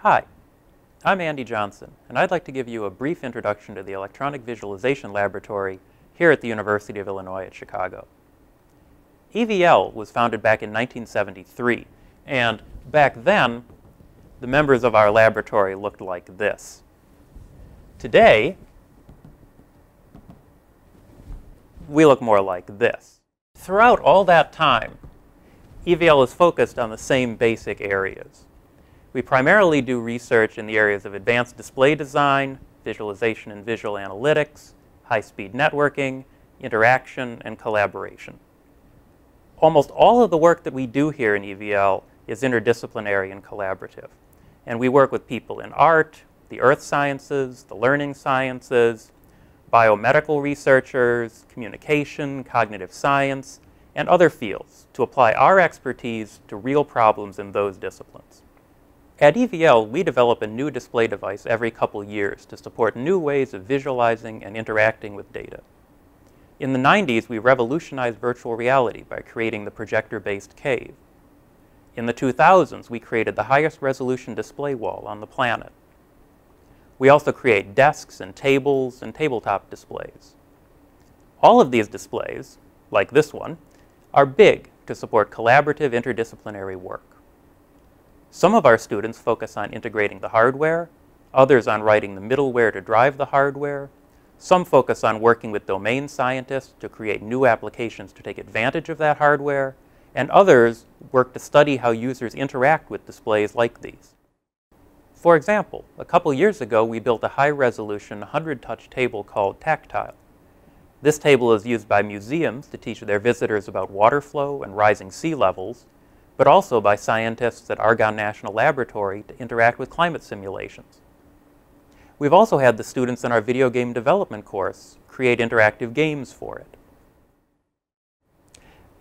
Hi, I'm Andy Johnson, and I'd like to give you a brief introduction to the Electronic Visualization Laboratory here at the University of Illinois at Chicago. EVL was founded back in 1973, and back then, the members of our laboratory looked like this. Today, we look more like this. Throughout all that time, EVL is focused on the same basic areas. We primarily do research in the areas of advanced display design, visualization and visual analytics, high-speed networking, interaction, and collaboration. Almost all of the work that we do here in EVL is interdisciplinary and collaborative. And we work with people in art, the earth sciences, the learning sciences, biomedical researchers, communication, cognitive science, and other fields to apply our expertise to real problems in those disciplines. At EVL, we develop a new display device every couple years to support new ways of visualizing and interacting with data. In the 90s, we revolutionized virtual reality by creating the projector-based CAVE. In the 2000s, we created the highest resolution display wall on the planet. We also create desks and tables and tabletop displays. All of these displays, like this one, are big to support collaborative interdisciplinary work. Some of our students focus on integrating the hardware, others on writing the middleware to drive the hardware, some focus on working with domain scientists to create new applications to take advantage of that hardware, and others work to study how users interact with displays like these. For example, a couple years ago we built a high-resolution 100-touch table called TacTile. This table is used by museums to teach their visitors about water flow and rising sea levels, but also by scientists at Argonne National Laboratory to interact with climate simulations. We've also had the students in our video game development course create interactive games for it.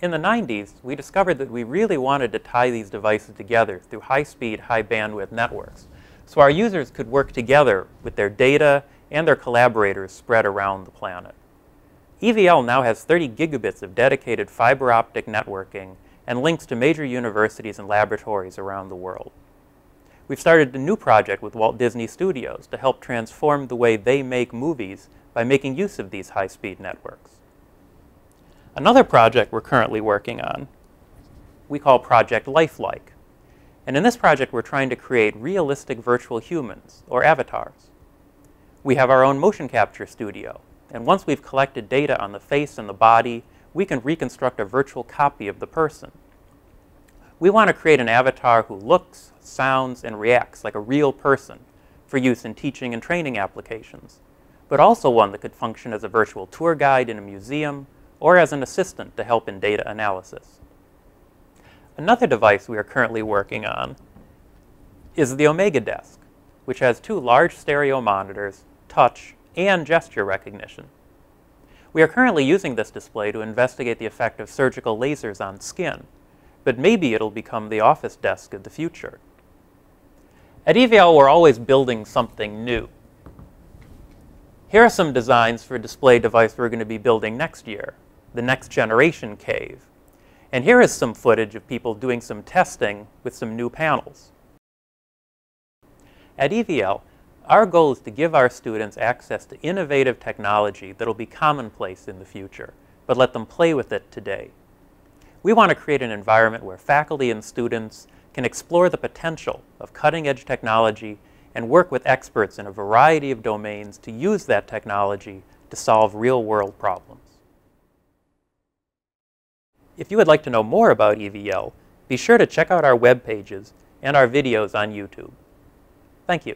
In the 90s, we discovered that we really wanted to tie these devices together through high-speed, high-bandwidth networks so our users could work together with their data and their collaborators spread around the planet. EVL now has 30 gigabits of dedicated fiber optic networking and links to major universities and laboratories around the world. We've started a new project with Walt Disney Studios to help transform the way they make movies by making use of these high-speed networks. Another project we're currently working on, we call Project Lifelike. And in this project, we're trying to create realistic virtual humans, or avatars. We have our own motion capture studio, and once we've collected data on the face and the body, we can reconstruct a virtual copy of the person. We want to create an avatar who looks, sounds, and reacts like a real person for use in teaching and training applications, but also one that could function as a virtual tour guide in a museum or as an assistant to help in data analysis. Another device we are currently working on is the OmegaDesk, which has two large stereo monitors, touch, and gesture recognition. We are currently using this display to investigate the effect of surgical lasers on skin, but maybe it'll become the office desk of the future. At EVL, we're always building something new. Here are some designs for a display device we're going to be building next year, the next generation CAVE. And here is some footage of people doing some testing with some new panels. At EVL, our goal is to give our students access to innovative technology that will be commonplace in the future, but let them play with it today. We want to create an environment where faculty and students can explore the potential of cutting-edge technology and work with experts in a variety of domains to use that technology to solve real-world problems. If you would like to know more about EVL, be sure to check out our web pages and our videos on YouTube. Thank you.